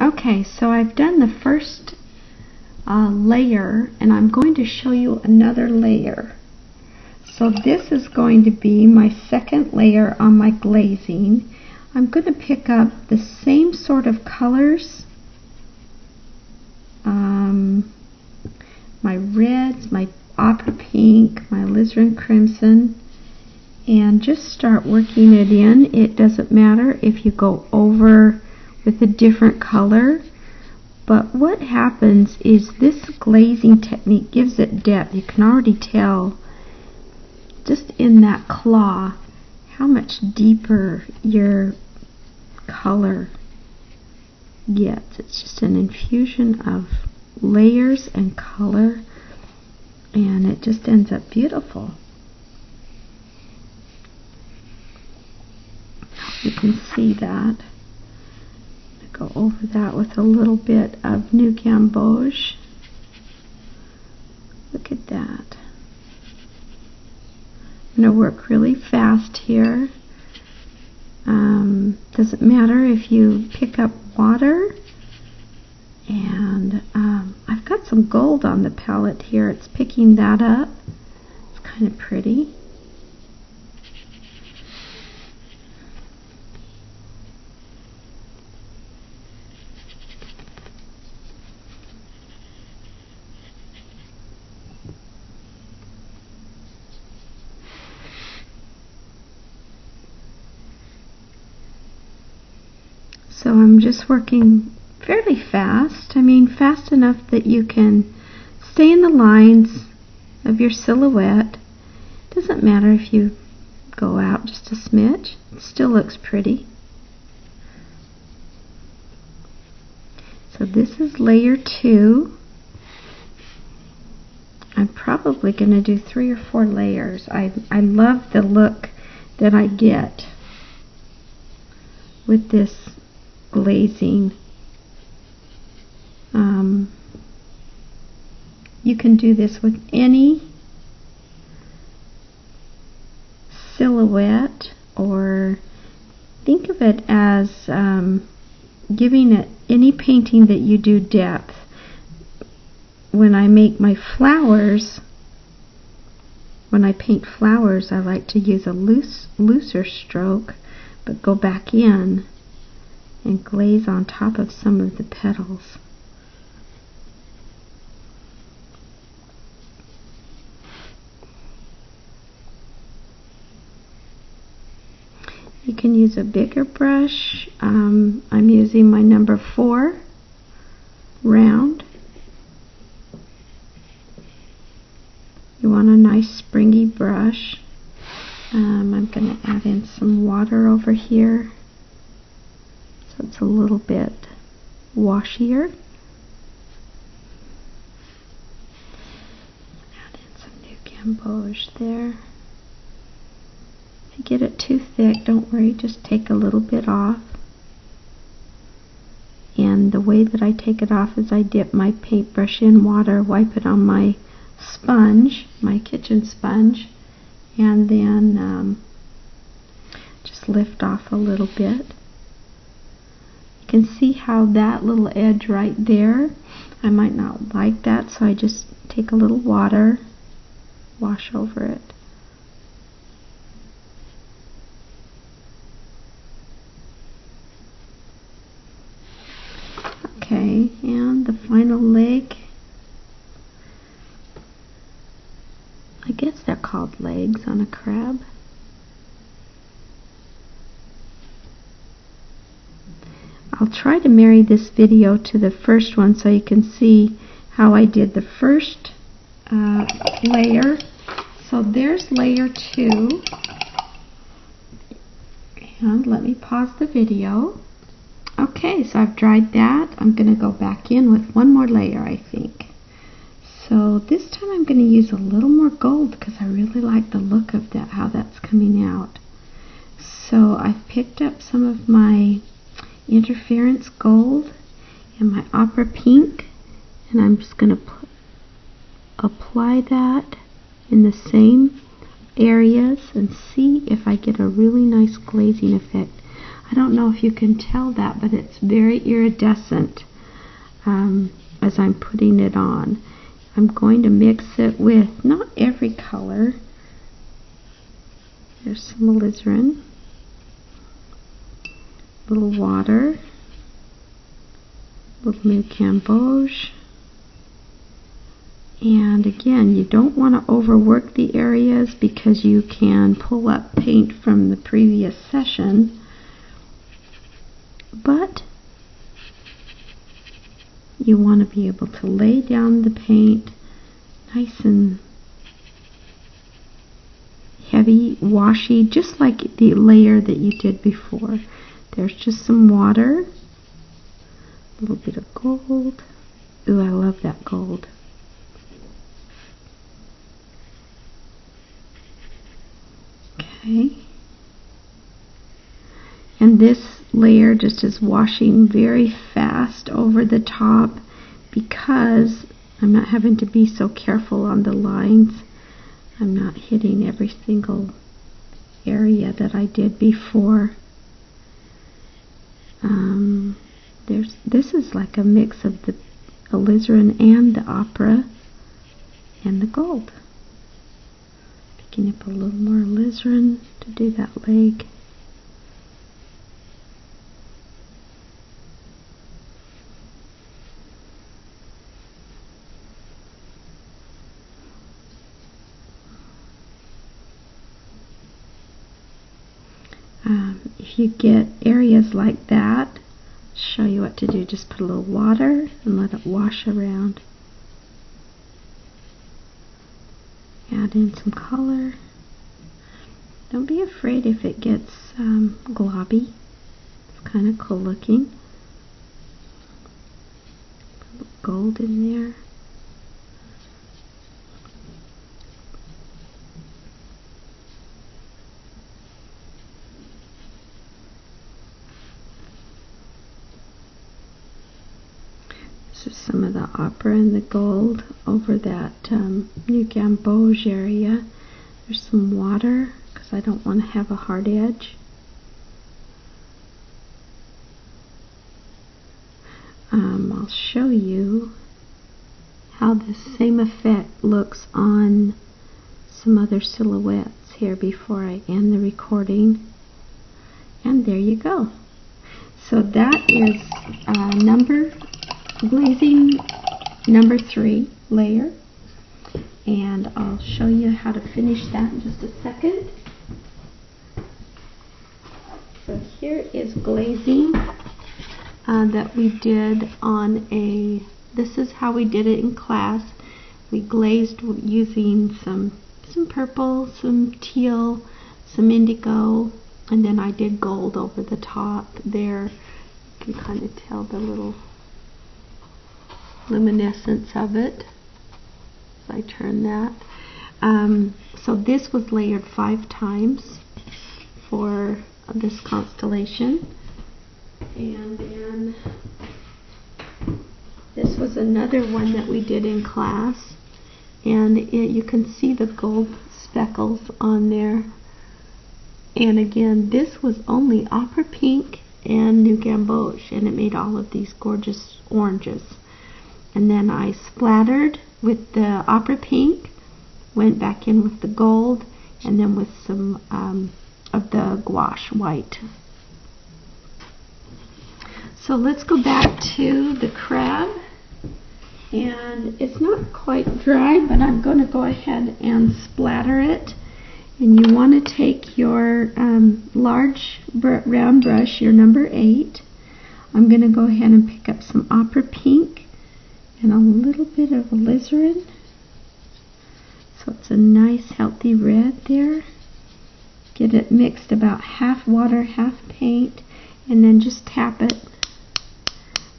Okay, so I've done the first uh, layer and I'm going to show you another layer. So this is going to be my second layer on my glazing. I'm going to pick up the same sort of colors, um, my reds, my opera pink, my alizarin crimson, and just start working it in. It doesn't matter if you go over with a different color. But what happens is this glazing technique gives it depth. You can already tell just in that claw how much deeper your color gets. It's just an infusion of layers and color and it just ends up beautiful. You can see that go over that with a little bit of New Gamboge. Look at that. I'm going to work really fast here. Um, doesn't matter if you pick up water. And um, I've got some gold on the palette here. It's picking that up. It's kind of pretty. So I'm just working fairly fast. I mean, fast enough that you can stay in the lines of your silhouette. Doesn't matter if you go out just a smidge. It still looks pretty. So this is layer two. I'm probably going to do three or four layers. I, I love the look that I get with this glazing. Um, you can do this with any silhouette or think of it as um, giving it any painting that you do depth. When I make my flowers, when I paint flowers, I like to use a loose, looser stroke, but go back in and glaze on top of some of the petals. You can use a bigger brush. Um, I'm using my number four round. You want a nice springy brush. Um, I'm going to add in some water over here it's a little bit washier. Add in some new gamboge there. If you get it too thick, don't worry, just take a little bit off. And the way that I take it off is I dip my paintbrush in water, wipe it on my sponge, my kitchen sponge, and then um, just lift off a little bit can see how that little edge right there, I might not like that, so I just take a little water, wash over it. Okay, and the final leg. I guess they're called legs on a crab. I'll try to marry this video to the first one so you can see how I did the first uh, layer. So there's layer two. And let me pause the video. Okay, so I've dried that. I'm going to go back in with one more layer, I think. So this time I'm going to use a little more gold because I really like the look of that, how that's coming out. So I've picked up some of my interference gold and my opera pink and I'm just going to apply that in the same areas and see if I get a really nice glazing effect. I don't know if you can tell that, but it's very iridescent um, as I'm putting it on. I'm going to mix it with not every color. There's some alizarin, little water, little new Gamboge. And again, you don't want to overwork the areas because you can pull up paint from the previous session. But you want to be able to lay down the paint nice and heavy, washy, just like the layer that you did before. There's just some water, a little bit of gold. Ooh, I love that gold. Okay. And this layer just is washing very fast over the top because I'm not having to be so careful on the lines. I'm not hitting every single area that I did before. Um, there's this is like a mix of the alizarin and the opera and the gold. Picking up a little more alizarin to do that leg. Um, you get areas like that, show you what to do. Just put a little water and let it wash around. Add in some color. Don't be afraid if it gets um, globby. It's kind of cool looking. Put gold in there. Is some of the opera and the gold over that um, new gamboge area. There's some water because I don't want to have a hard edge. Um, I'll show you how the same effect looks on some other silhouettes here before I end the recording. And there you go. So that is uh, number glazing number three layer and I'll show you how to finish that in just a second. So here is glazing uh, that we did on a, this is how we did it in class. We glazed using some, some purple, some teal, some indigo, and then I did gold over the top there. You can kind of tell the little luminescence of it. If I turn that. Um, so this was layered five times for this constellation. And then this was another one that we did in class. And it, you can see the gold speckles on there. And again, this was only opera pink and new gamboge, and it made all of these gorgeous oranges and then I splattered with the opera pink, went back in with the gold, and then with some um, of the gouache white. So let's go back to the crab. And it's not quite dry, but I'm going to go ahead and splatter it. And you want to take your um, large round brush, your number 8. I'm going to go ahead and pick up some opera pink and a little bit of alizarin. So it's a nice healthy red there. Get it mixed about half water, half paint, and then just tap it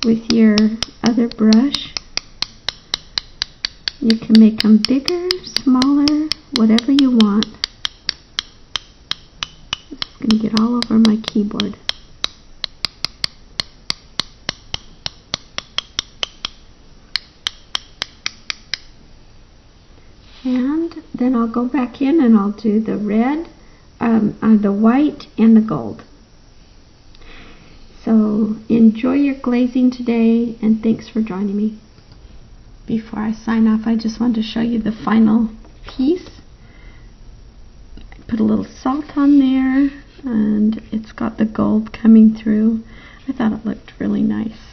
with your other brush. You can make them bigger, smaller, whatever you want. It's going to get all over my keyboard. and then I'll go back in and I'll do the red, um, uh, the white, and the gold. So enjoy your glazing today and thanks for joining me. Before I sign off, I just wanted to show you the final piece. I put a little salt on there and it's got the gold coming through. I thought it looked really nice.